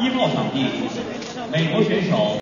一号场地美国选手